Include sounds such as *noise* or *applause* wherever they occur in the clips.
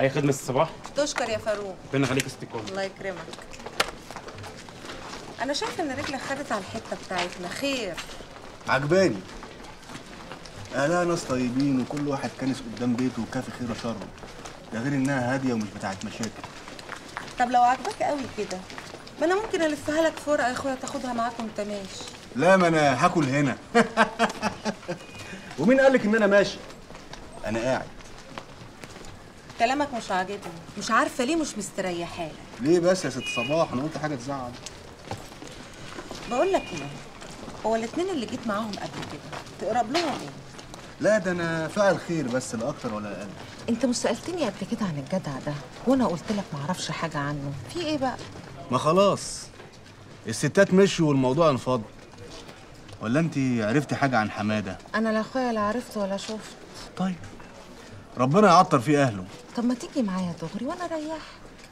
أي خدمة الصباح؟ تشكر يا فاروق. ربنا يخليك استقامه الله يكرمك. أنا شايفة إن رجلك خدت على الحتة بتاعتنا. خير. عجباني. اهلها ناس طيبين وكل واحد كانس قدام بيته وكافي خير وشره. ده غير إنها هادية ومش بتاعت مشاكل. طب لو عجبك قوي كده ما أنا ممكن ألفها لك في ورقه يا أخويا تاخدها معاك وانت ماشي لا ما أنا هاكل هنا. *laughs* ومين قالك إن أنا ماشي؟ أنا قاعد. كلامك مش عاجبني. مش عارفة ليه مش مستريحة لك. ليه بس يا ست صباح؟ أنا قلت حاجة تزعل. بقول لك إيه؟ هو الاثنين اللي جيت معاهم قبل كده تقرب لهم إيه؟ لا ده أنا فاعل خير بس لا أكتر ولا أقل. أنت مش سألتني قبل كده عن الجدع ده وأنا قلت لك ما أعرفش حاجة عنه. في إيه بقى؟ ما خلاص الستات مشوا والموضوع انفض. ولا انت عرفتي حاجة عن حمادة؟ أنا لا أخويا لا عرفت ولا شفت. طيب. ربنا يعطر في أهله. طب ما تيجي معايا دغري وأنا اريحك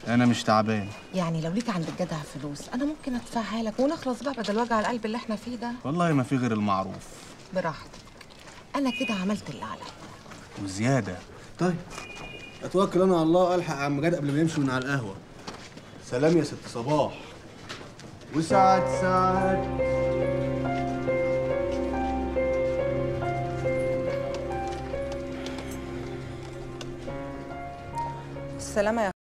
أنا مش تعبان. يعني لو ليك عند الجدع فلوس أنا ممكن أدفعها لك ونخلص بقى بدل وجع القلب اللي إحنا فيه ده. والله ما في غير المعروف. براحتك. أنا كده عملت اللي عليا. وزيادة. طيب. أتوكل أنا على الله ألحق عم جاد قبل ما يمشي من على القهوة. سلام يا ست صباح. وسعد سعد. السلامه يا